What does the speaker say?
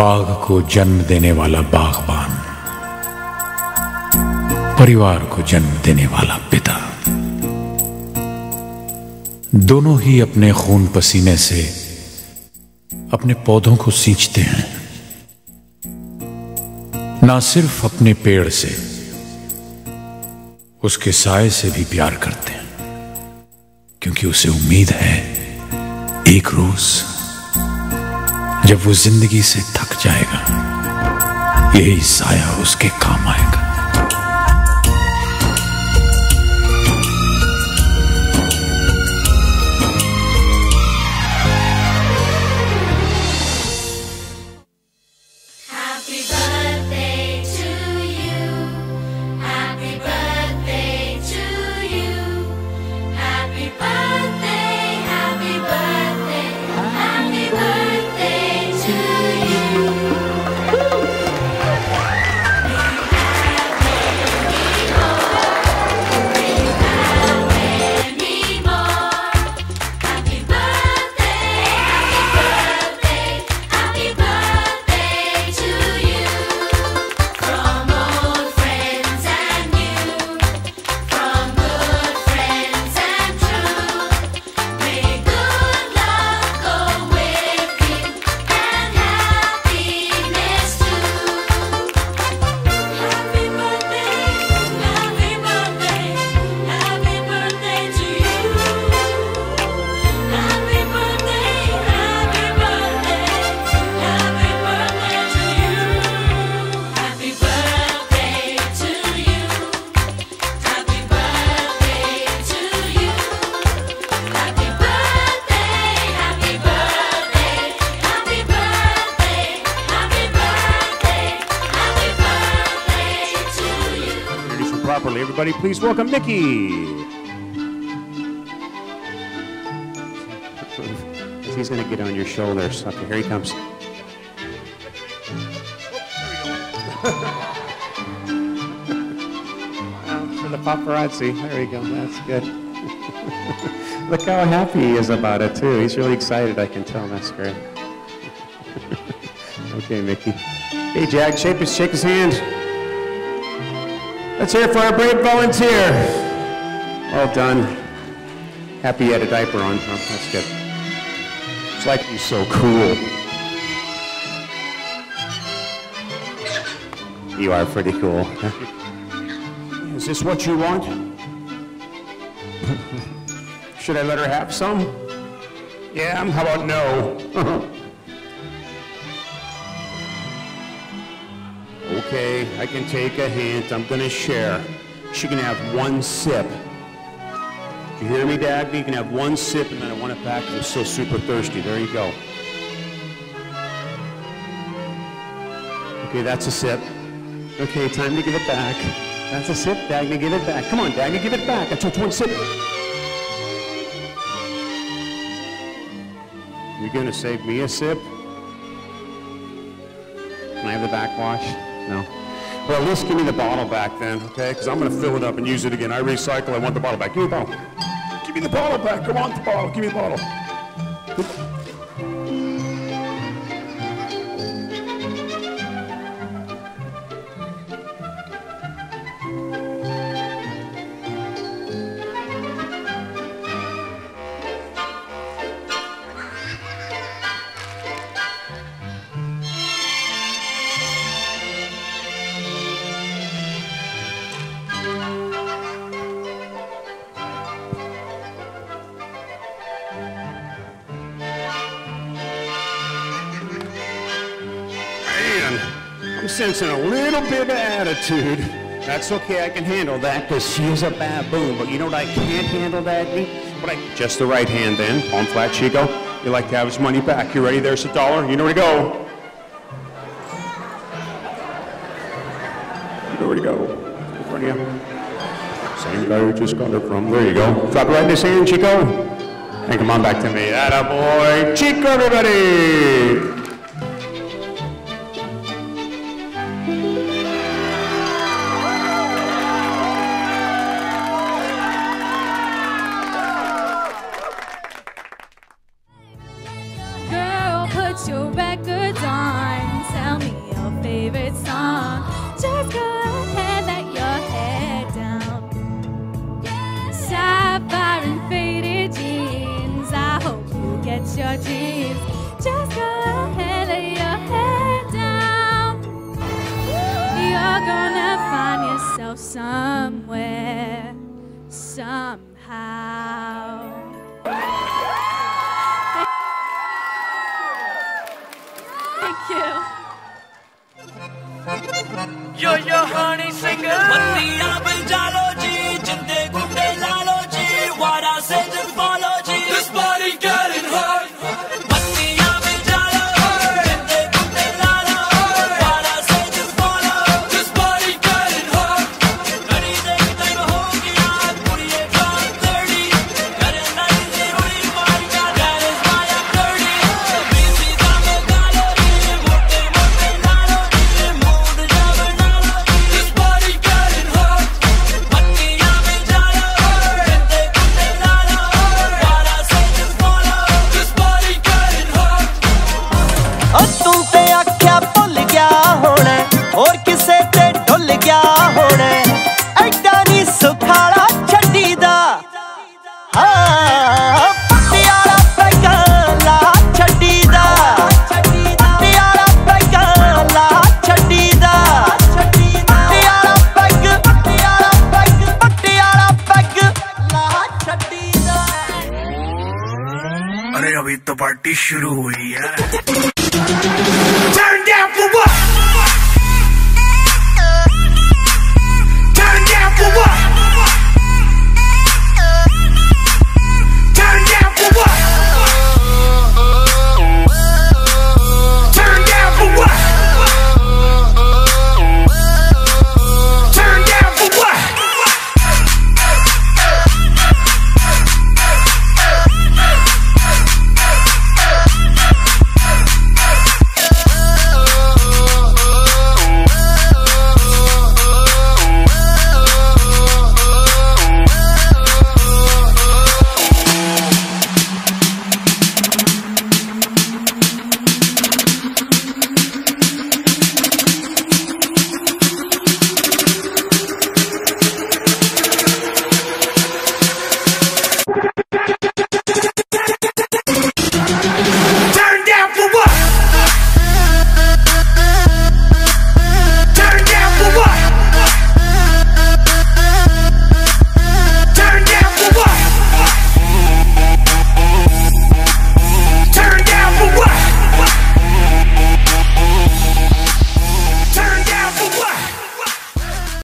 बाघ को जन्म देने वाला बागबान, परिवार को जन्म देने वाला पिता। दोनों ही अपने खून पसीने से अपने पौधों को सींचते हैं। ना सिर्फ़ अपने पेड़ से, उसके साय से भी प्यार करते हैं, क्योंकि उसे उम्मीद है, एक रोज जब वो ज़िंदगी से थक जाएगा यही साया उसके काम आएगा। Everybody, please welcome Mickey. He's going to get on your shoulders. Okay, here he comes. For the paparazzi. There you go. That's good. Look how happy he is about it, too. He's really excited, I can tell. That's great. okay, Mickey. Hey, Jack, shake his, shake his hand. Let's hear for our brave volunteer. Well done. Happy you had a diaper on. Oh, that's good. It's like he's so cool. You are pretty cool. Is this what you want? Should I let her have some? Yeah, how about no? Okay, I can take a hint. I'm gonna share. She can have one sip. You hear me, Dad? You can have one sip and then I want it back because I'm still super thirsty. There you go. Okay, that's a sip. Okay, time to give it back. That's a sip, Dagny, give it back. Come on, Dagny, give it back. I took one sip. You gonna save me a sip? Can I have the backwash? No. Well, at least give me the bottle back then, okay? Because I'm going to fill it up and use it again. I recycle. I want the bottle back. Give me the bottle. Give me the bottle back. I want the bottle. Give me the bottle. Sensing a little bit of attitude. That's okay, I can handle that because she is a baboon. But you know what I can't handle that, But I, just the right hand then, palm flat, Chico. You like to have his money back. You ready? There's a dollar. You know where to go. You know where to go. In front of you. Same guy who just got it from. There you go. Drop it right in his hand, Chico. And come on back to me. Atta boy. Chico, everybody. Somewhere, somehow. Thank you. शुरू हुई है